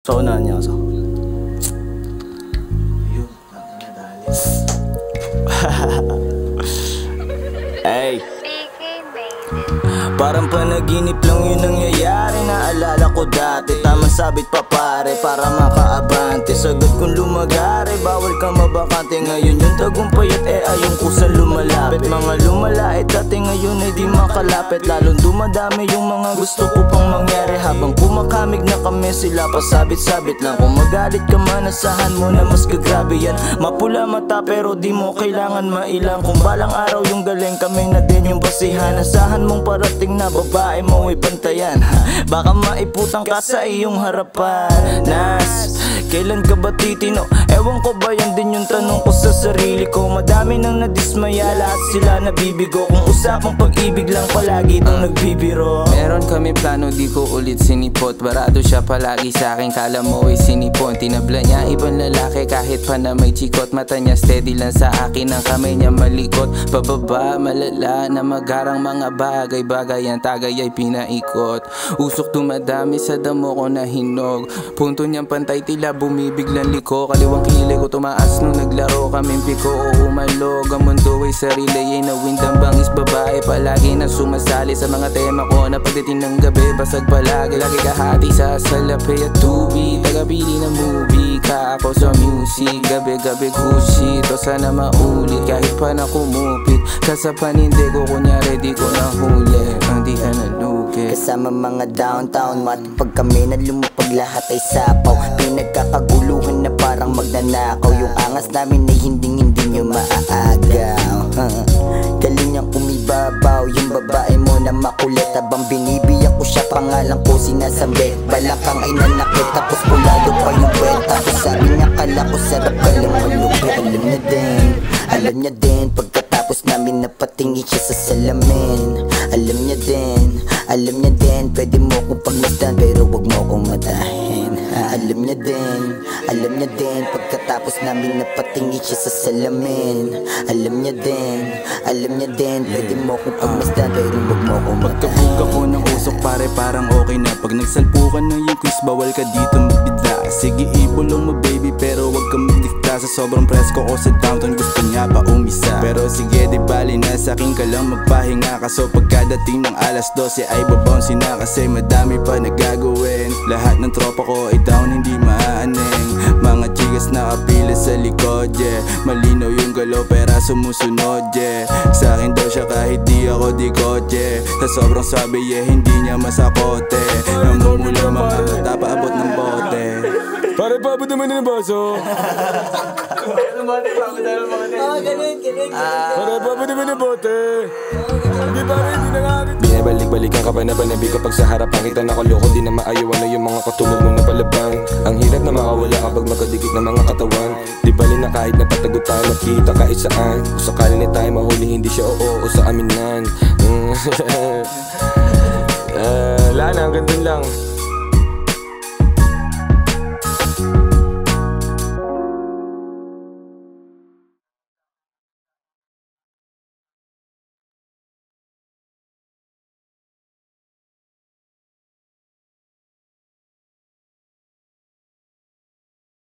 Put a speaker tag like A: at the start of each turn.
A: Sa unahan niya ako.
B: Ayun, ang nadali.
A: Hey,
C: PK made it.
A: parang panaginip lang yun nangyayari Naalala ko dati, tamang sabit pa pare Para makaabante, sagad kong lumagari Bawal ka mabakante, ngayon yung tagumpayat Eh ayong kusang lumalapit Mga lumalait, dati ngayon ay di makalapit. Lalong dumadami yung mga gusto ko pang mangyari. Habang kumakamig na kami, sila pasabit-sabit lang. Kung magalit ka man, asahan mo na mas gagrabe yan. Mapula mata pero di mo kailangan mailang. Kung balang araw yung galing kami na din yung basihan. Asahan mong parating na babae mo ay bantayan Baka maiputang ka sa iyong harapan. Nas, kailan ka ba titino? Ewan ko ba yan din yung tanong ko sa sarili ko Madami nang nadismaya. Lahat sila nabibigo. Kung usapang pag-ibig lang palagi itong nagbibiro.
D: Meron kami plano di ko ulit sinipot. Barado siya palagi sa akin Kala mo ay sinipon. Tinabla niya ibang lalaki Kahit pa na may chikot. Mata niya steady lang sa akin Ang kamay niya malikot. Pababa malala na magharang mga bagay. Bagay ang tagay ay pinaikot. Usok dumadami sa damo ko na hinog. Punto niyang pantay tila bumibiglang liko. Kaliwang kilig ko tumaas nung naglaro. Kaming piko o umalog Ang mundo ay sarili ay nawindang bangis babae. Palagi na sumasali sa mga tema ko Na pagdating ng gabi. Basag palagi Lagi kahati sa salapi at tubi Tagapili ng movie ka ako sa music. Gabi-gabi gushi to sana maulit. Kahit pa na kumupit Ka sa panindig ko. Kunyari di ko nahuli. Ang di ka nalugi
E: Kasama mga downtown Matapag kami na lumapag lahat ay sapaw. Pinagkakaguluhan na parang magnanakaw. Yung angas namin ay hindi hindi nyo maaagaw huh. Galing niyang umibabaw. Yung babae mo na makulit Habang binibiyak ko siya pangalan ko sinasambit Balakang ay nanakit Tapos pulado pa yung kwet Tapos sabi niya kala ko sarap ka lang malupit Alam niya din Alam niya din Pagkatapos namin napatingin siya sa salamin. Alam niya din Alam niya din Pwede mo kong pagmasdan Pero wag mo kong matahin Alam niya din Alam niya din Pagkatapos namin napatingin siya sa salamin. Alam niya din Alam niya din Pwede mo kong pagmasdan Pero wag mo kong matahin
D: Pagkabog ako ng usok pare parang okay na. Pag nagsalpukan ng yung quiz bawal ka dito magbidla Sige ibulong mo baby pero wag ka magdikta Sa sobrang presko ko sa downtown gusto niya pa umisa. Pero sige bali na sa akin ka lang magpahinga. Ka So pagkadating ng alas 12 ay babounce na. Kasi madami pa nagagawin. Lahat ng tropa ko ay down hindi maaneng Mga chigas nakapila sa likod yeah. Malinaw yung galaw pera sumusunod yeah. Sa akin daw siya kahit di ako di kotse. Sa sobrang sabi yeah hindi niya masakote. Namumula mga mata paabot ng bote. Pare paabot naman ng baso. Pare paabot naman ng bote? Hindi pare hindi nakakit
F: Binabalik-balikan ka pa na panabi kapag sa harapan kita nakaloko Di na maayawan na yung mga katulad mo na palabang. Ang hirap na makawala kapag magkadikit ng mga katawan. Di bali na kahit napatagot tayo makita kahit saan? Kung sakali na tayo mahuli hindi siya oo o sa aminan mm. Ah, Wala na hanggang dun lang